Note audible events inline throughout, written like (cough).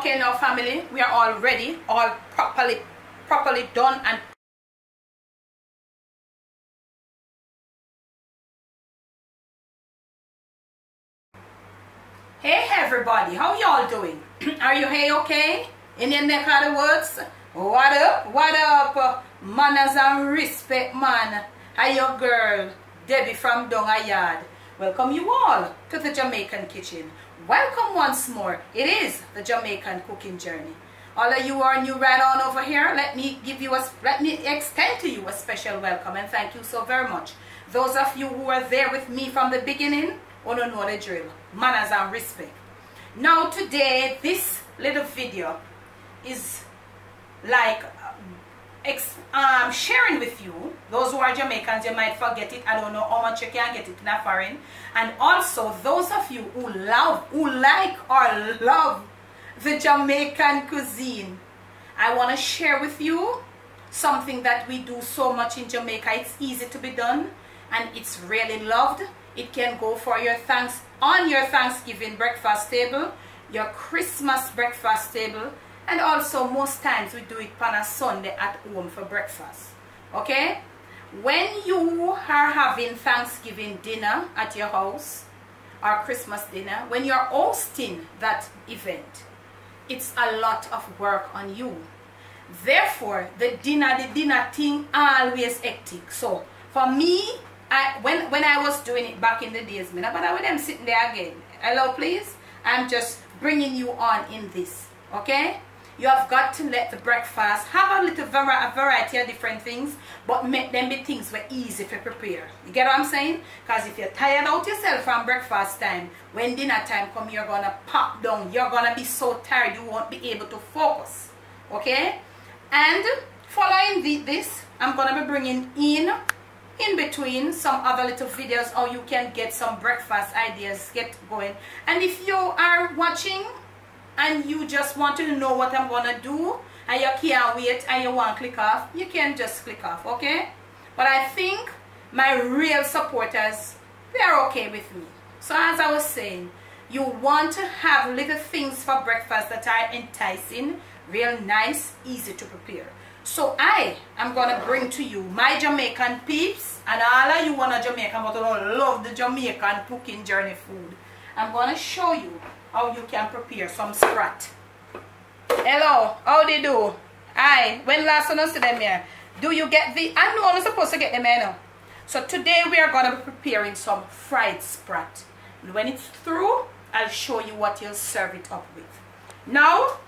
Okay, now family, we are all ready, all properly, properly done and Hey everybody, how y'all doing? (clears throat) Are you hey okay? In your neck of the woods? What up? What up? Manners and respect man. How your girl, Debbie from Donga Yard. Welcome you all to the Jamaican kitchen. Welcome once more. It is the Jamaican cooking journey. All of you are new right on over here. Let me give you a let me extend to you a special welcome and thank you so very much. Those of you who are there with me from the beginning, want to know the drill. Manners and respect. Now today, this little video is like ex, um, sharing with you. Those who are Jamaicans, you might forget it. I don't know how much you can get it in a foreign. And also those of you who love, who like or love the Jamaican cuisine. I want to share with you something that we do so much in Jamaica. It's easy to be done and it's really loved. It can go for your thanks on your Thanksgiving breakfast table, your Christmas breakfast table, and also most times we do it on a Sunday at home for breakfast. Okay? When you are having Thanksgiving dinner at your house or Christmas dinner, when you're hosting that event, it's a lot of work on you. Therefore, the dinner, the dinner thing always hectic. So for me, I when when I was doing it back in the days, but I with them sitting there again. Hello, please. I'm just bringing you on in this. Okay? You have got to let the breakfast have a little vari a variety of different things, but make them be things were easy to prepare. You get what I'm saying? Because if you're tired out yourself from breakfast time, when dinner time come, you're gonna pop down. You're gonna be so tired you won't be able to focus. Okay? And following the, this, I'm gonna be bringing in in between some other little videos or you can get some breakfast ideas get going and if you are watching and you just want to know what I'm gonna do and you can't wait and you want to click off you can just click off okay? But I think my real supporters they're okay with me. So as I was saying you want to have little things for breakfast that are enticing real nice easy to prepare. So I am gonna bring to you my Jamaican peeps and all of you wanna Jamaican but don't love the Jamaican cooking journey food. I'm gonna show you how you can prepare some sprat. Hello, how you do? Hi, when last I see them here? Do you get the, I know I'm supposed to get them here now. So today we are going to be preparing some fried sprat. And when it's through, I'll show you what you'll serve it up with. Now,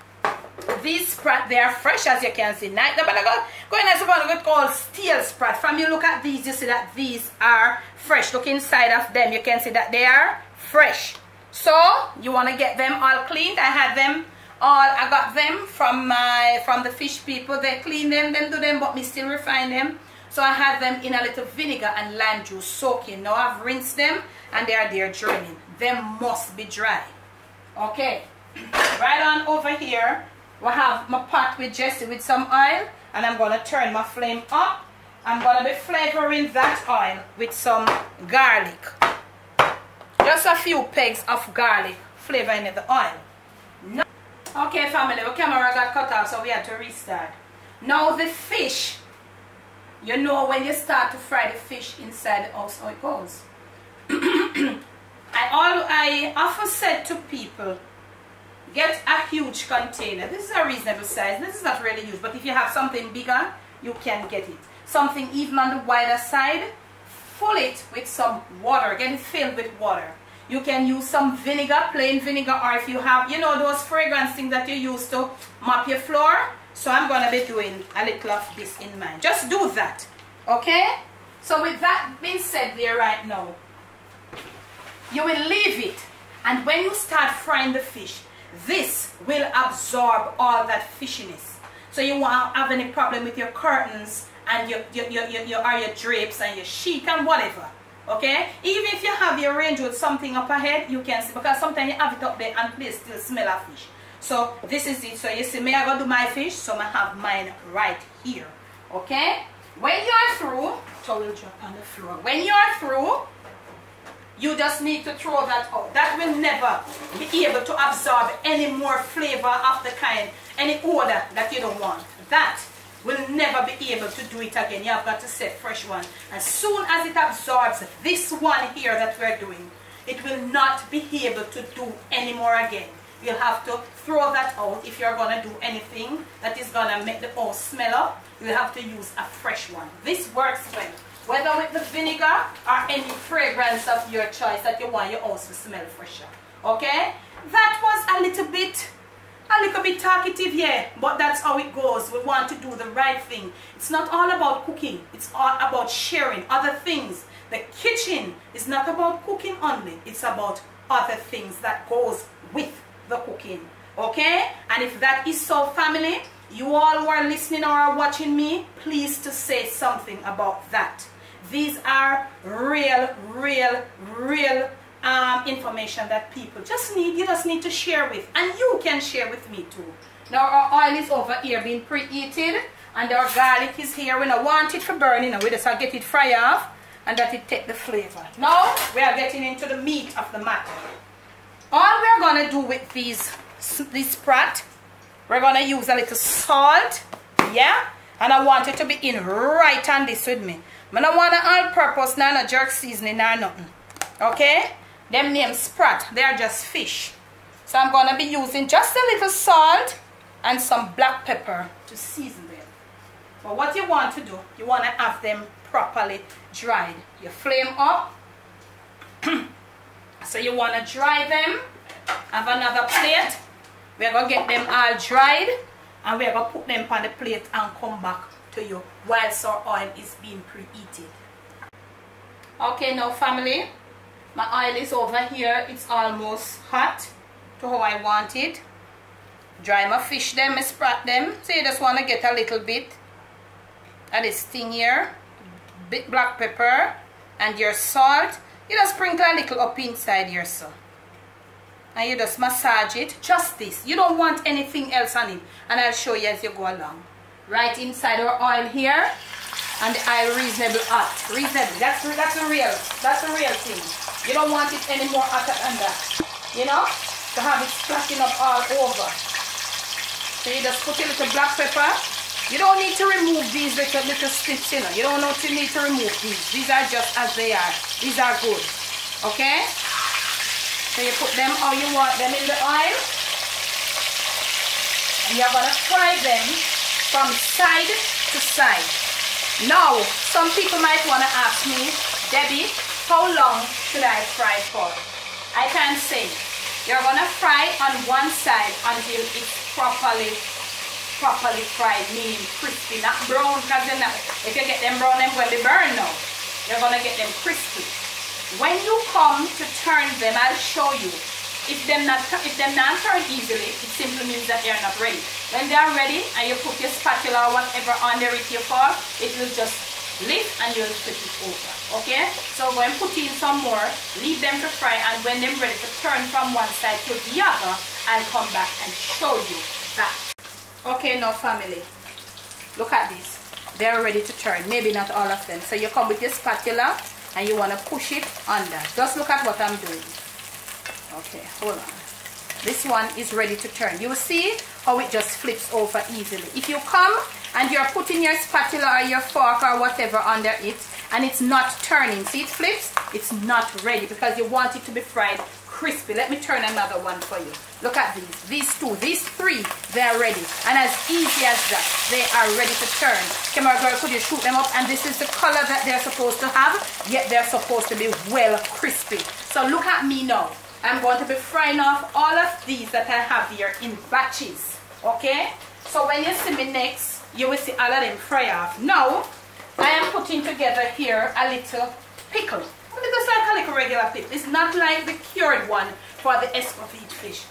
these sprat, they are fresh as you can see. Now, but I go, go in and going to called steel sprat. From you look at these, you see that these are fresh. Look inside of them, you can see that they are fresh. So you want to get them all cleaned. I had them all, I got them from my, from the fish people. They clean them, then do them, but me still refine them. So I had them in a little vinegar and lime juice soaking. Now I've rinsed them and they are there draining. them must be dry. Okay. (clears throat) Right on over here, we have my pot with Jesse with some oil. And I'm to turn my flame up. I'm to be flavoring that oil with some garlic. Just a few pegs of garlic flavoring in the oil. No. Okay family, our camera got cut off so we had to restart. Now the fish, you know when you start to fry the fish inside the how it goes. (clears throat) I, all, I often said to people, get a huge container. This is a reasonable size. This is not really huge, but if you have something bigger, you can get it. Something even on the wider side, full it with some water, get it filled with water. You can use some vinegar, plain vinegar, or if you have, you know, those fragrance things that you use to mop your floor. So I'm going to be doing a little of this in mine. Just do that, okay? So with that being said there right now, you will leave it. And when you start frying the fish, this will absorb all that fishiness. So you won't have any problem with your curtains and your, your, your, your, your, or your drapes and your sheet and whatever. Okay? Even if you have your range with something up ahead, you can see. Because sometimes you have it up there and please still smell a fish. So this is it. So you see me, I go do my fish. So I have mine right here. Okay? When you are through, towel drop on the floor. When you are through, you just need to throw that out. That will never be able to absorb any more flavor of the kind, any odor that you don't want. That will never be able to do it again. You have got to set fresh one. As soon as it absorbs this one here that we're doing, it will not be able to do anymore again. You'll have to throw that out if you're going to do anything that is going to make the house smell up. You'll have to use a fresh one. This works well. Whether with the vinegar or any fragrance of your choice that you want your house to smell fresher. Okay? That was a little bit a little bit talkative yeah but that's how it goes. We want to do the right thing. It's not all about cooking. It's all about sharing other things. The kitchen is not about cooking only. It's about other things that goes with the cooking. Okay? And if that is so family you all who are listening or are watching me please to say something about that. These are real real real um, information that people just need you just need to share with and you can share with me too. Now our oil is over here being preheated and our garlic is here. We don't want it for burning we just get it fry off and that it take the flavor. Now we are getting into the meat of the matter. All we're going to do with these this sprat we're going to use a little salt yeah? And I want it to be in right on this with me. I don't want an all-purpose none a jerk seasoning or nothing okay them names sprat they are just fish. So I'm to be using just a little salt and some black pepper to season them. But what you want to do you want to have them properly dried. You flame up. (clears throat) So you want to dry them. Have another plate. We're to get them all dried and we're to put them on the plate and come back to you whilst our oil is being preheated. Okay now family my oil is over here. It's almost hot. To how I want it. Dry my fish them, sprat them. So you just want to get a little bit of this thing here. Bit black pepper and your salt. You just sprinkle a little up inside here so and you just massage it. Just this. You don't want anything else on it. And I'll show you as you go along. Right inside our oil here and oil reasonable hot reasonable. That's that's a real that's a real thing. You don't want it any more hotter than that. You know? To have it splashing up all over. So you just put a little black pepper. You don't need to remove these little little sticks you know. You don't know to need to remove these. These are just as they are. These are good. Okay? So you put them how you want them in the oil. And you're to fry them from side to side. Now, some people might want to ask me, Debbie, how long should I fry for? I can't say, you're going to fry on one side until it's properly properly fried, meaning crispy, not brown, because if you get them brown, they're going to be burned now. You're going to get them crispy. When you come to turn them, I'll show you. If them not if them not turn easily, it simply means that they are not ready. When they are ready and you put your spatula or whatever under it here for, it will just lift and you'll flip it over. Okay? So go and put in some more, leave them to fry, and when they're ready to turn from one side to the other, I'll come back and show you that. Okay, now family, look at this. They're ready to turn. Maybe not all of them. So you come with your spatula and you want to push it under just look at what I'm doing okay hold on this one is ready to turn you see how it just flips over easily if you come and you're putting your spatula or your fork or whatever under it and it's not turning see it flips it's not ready because you want it to be fried crispy. Let me turn another one for you. Look at these. These two, these three, they're ready. And as easy as that, they are ready to turn. Camera girl, could you shoot them up? And this is the color that they're supposed to have, yet they're supposed to be well crispy. So look at me now. I'm going to be frying off all of these that I have here in batches. Okay? So when you see me next, you will see all of them fry off. Now, I am putting together here a little pickle. Because like a regular pickle. It's not like the cured one for the escovitch fish.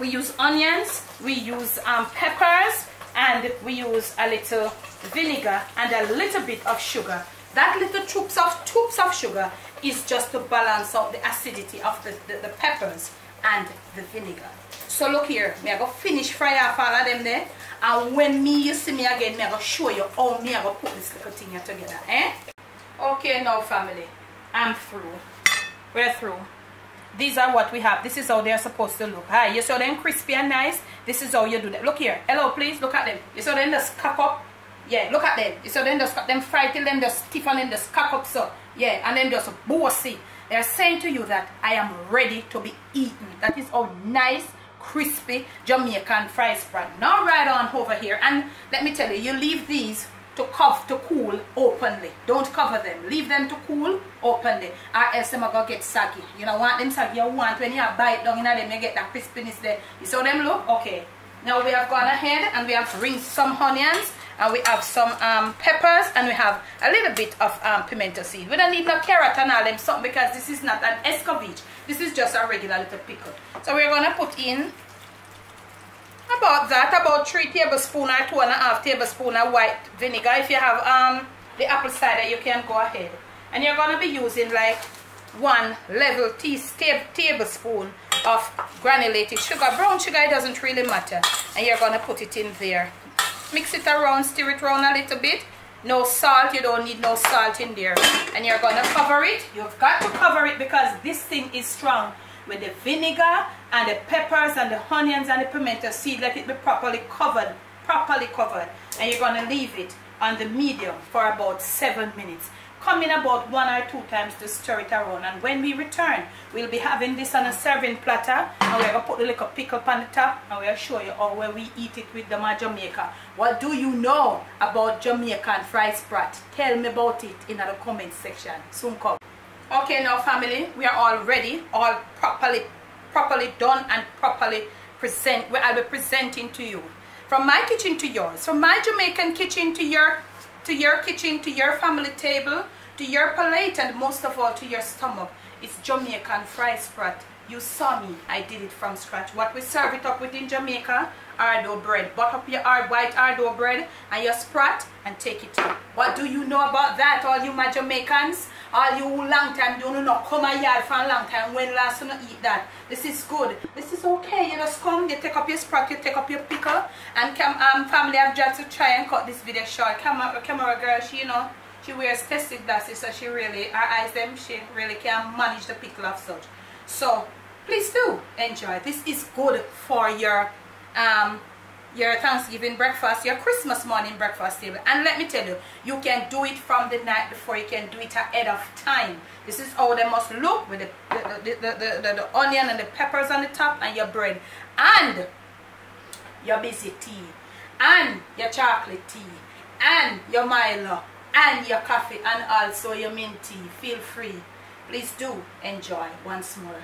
We use onions, we use um, peppers, and we use a little vinegar and a little bit of sugar. That little troops of troops of sugar is just to balance out the acidity of the, the, the peppers and the vinegar. So look here, me I go finish fry off all of them there. And when me you see me again, me I go show you how me I go put this little thing here together. Eh? Okay now family. I'm through. we're through these are what we have this is how they're supposed to look hi you saw them crispy and nice this is how you do that look here hello please look at them you saw them just cock up yeah look at them you saw them just them fry till them just stiff and just cock up so yeah and then just bossy they're saying to you that I am ready to be eaten that is how nice crispy Jamaican fries sprat now right on over here and let me tell you you leave these to cover to cool openly. Don't cover them. Leave them to cool openly. Or else them are gonna get saggy. You know want them saggy. You want when you bite down in them you get that crispiness there. You saw them look? Okay. Now we have gone ahead and we have rinsed some onions and we have some um, peppers and we have a little bit of um, pimento seed. We don't need no carrot and all them something because this is not an escovitch. This is just a regular little pickle. So we're gonna put in about that, about three tablespoons or two and a half tablespoon of white vinegar. If you have um, the apple cider, you can go ahead. And you're going to be using like one level tea tablespoon of granulated sugar. Brown sugar, it doesn't really matter. And you're going to put it in there. Mix it around, stir it around a little bit. No salt, you don't need no salt in there. And you're to cover it. You've got to cover it because this thing is strong with the vinegar and the peppers and the onions and the pimento seed let it be properly covered properly covered and you're to leave it on the medium for about seven minutes come in about one or two times to stir it around. And when we return we'll be having this on a serving platter and we're to put the little pickle on the top and we'll show you how where we eat it with the Jamaica. What do you know about Jamaican fried sprat? Tell me about it in the comment section. Soon come. Okay now family we are all ready all properly properly done and properly present I'll be presenting to you. From my kitchen to yours from my Jamaican kitchen to your to your kitchen to your family table to your plate and most of all to your stomach. It's Jamaican fried sprat you saw me I did it from scratch what we serve it up with in Jamaica ardo bread butter up your white ardo bread and your sprat and take it what do you know about that all you my Jamaicans all you long time don't know come a yard for a long time when last you eat that. This is good. This is okay. You just come, you take up your sprat, you take up your pickle. And come, um, family, I've tried to try and cut this video short. Camera, camera girl, she, you know, she wears tested glasses, so she really, her eyes them, she really can manage the pickle of such. So, please do enjoy. This is good for your um, your Thanksgiving breakfast, your Christmas morning breakfast table. And let me tell you, you can do it from the night before, you can do it ahead of time. This is how they must look with the, the, the, the, the, the onion and the peppers on the top and your bread. And your bush tea. And your chocolate tea. And your Milo. And your coffee. And also your mint tea. Feel free. Please do enjoy once more.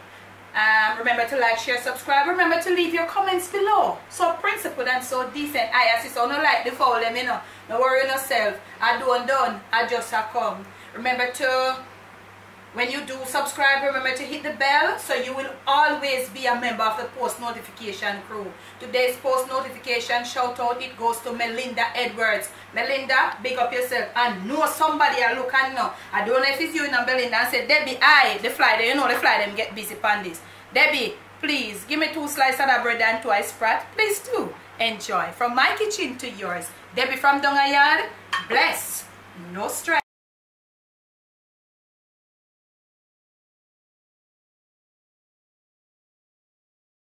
Um, remember to like, share, subscribe. Remember to leave your comments below. So principled and so decent. I assist. So no like the foul them, you know. No worry yourself. I don't done. I just have come. Remember to when you do subscribe, remember to hit the bell so you will always be a member of the post notification crew. Today's post notification shout out, it goes to Melinda Edwards. Melinda, big up yourself and know somebody I look and know. I don't know if it's you and Melinda and say, Debbie, I, the fly there, you know the fly them get busy on this. Debbie, please, give me two slices of bread and two ice sprat. Please do enjoy. From my kitchen to yours. Debbie from Dongayard, bless, no stress.